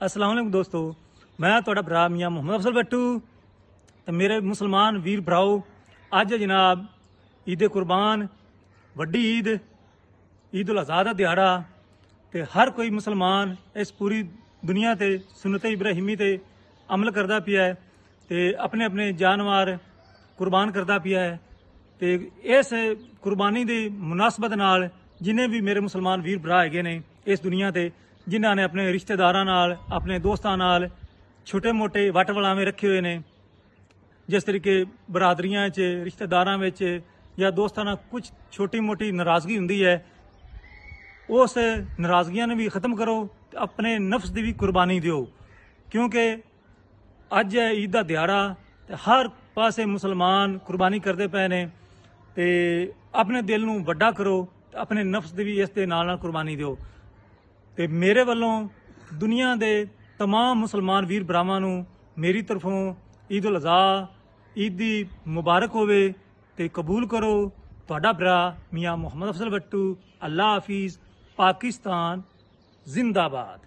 ਅਸਲਾਮ ਅਲੈਕੁਮ ਦੋਸਤੋ, ਮੈਂ ਤੁਹਾਡਾ ਭਰਾ ਮੀਆਂ ਮੁਹੰਮਦ ਅਫਜ਼ਲ ਬੱਟੂ ਤੇ ਮੇਰੇ ਮੁਸਲਮਾਨ ਵੀਰ ਭਰਾਓ, ਅੱਜ ਜਨਾਬ ਈਦ ਕੁਰਬਾਨ, ਵੱਡੀ ਈਦ ਈਦ ਉਲ ਅਜ਼ਹਾ ਦਾ ਦਿਹਾੜਾ ਤੇ ਹਰ ਕੋਈ ਮੁਸਲਮਾਨ ਇਸ ਪੂਰੀ ਦੁਨੀਆ ਤੇ ਸੁਨਨਤ ਇਬਰਾਹੀਮੀ ਤੇ ਅਮਲ ਕਰਦਾ ਪਿਆ ਹੈ ਤੇ ਆਪਣੇ ਆਪਣੇ ਜਾਨਵਰ ਕੁਰਬਾਨ ਕਰਦਾ ਪਿਆ ਹੈ ਤੇ ਇਸ ਕੁਰਬਾਨੀ ਦੀ ਮੁਨਾਸਬਤ ਨਾਲ ਜਿਨੇ ਵੀ ਮੇਰੇ ਮੁਸਲਮਾਨ ਵੀਰ ਭਰਾ ਹੈਗੇ ਨੇ ਇਸ ਦੁਨੀਆ ਤੇ, ਜਿਨ੍ਹਾਂ ਨੇ ਆਪਣੇ ਰਿਸ਼ਤੇਦਾਰਾਂ ਨਾਲ, ਆਪਣੇ ਦੋਸਤਾਂ ਨਾਲ ਛੋਟੇ-ਮੋਟੇ ਵਟ ਵਲਾਵੇਂ ਰੱਖੇ ਹੋਏ ਨੇ, ਜਿਸ ਤਰੀਕੇ ਬਰਾਦਰੀਆਂ 'ਚ ਰਿਸ਼ਤੇਦਾਰਾਂ ਵਿੱਚ ਜਾਂ ਦੋਸਤਾਂ ਨਾਲ ਕੁਝ ਛੋਟੀ-ਮੋਟੀ ਨਾਰਾਜ਼ਗੀ ਹੁੰਦੀ ਹੈ, ਉਸ ਨਾਰਾਜ਼ਗੀਆਂ ਨੂੰ ਵੀ ਖਤਮ ਕਰੋ ਤੇ ਆਪਣੇ ਨਫਸ ਦੀ ਵੀ ਕੁਰਬਾਨੀ ਦਿਓ। ਕਿਉਂਕਿ ਅੱਜ ਹੈ ਈਦ ਦਾ ਦਿਹਾੜਾ ਤੇ ਹਰ ਪਾਸੇ ਮੁਸਲਮਾਨ ਕੁਰਬਾਨੀ ਕਰਦੇ ਪਏ ਨੇ ਤੇ ਆਪਣੇ ਦਿਲ ਨੂੰ ਵੱਡਾ ਕਰੋ। ਆਪਣੇ ਨਫਸ ਦੀ ਵੀ ਇਸ ਦੇ ਨਾਲ ਨਾਲ ਕੁਰਬਾਨੀ ਦਿਓ ਤੇ ਮੇਰੇ ਵੱਲੋਂ ਦੁਨੀਆ ਦੇ तमाम ਮੁਸਲਮਾਨ ਵੀਰ ਭਰਾਵਾਂ ਨੂੰ ਮੇਰੀ ਤਰਫੋਂ ਈਦ ਉਲ ਅਜ਼ਹਾ ਈਦ ਦੀ ਮੁਬਾਰਕ ਹੋਵੇ ਤੇ ਕਬੂਲ ਕਰੋ ਤੁਹਾਡਾ ਭਰਾ ਮੀਆਂ ਮੁਹੰਮਦ ਅਫਜ਼ਲ ਬੱਟੂ ਅੱਲਾ ਹਾਫਿਜ਼ ਪਾਕਿਸਤਾਨ ਜ਼ਿੰਦਾਬਾਦ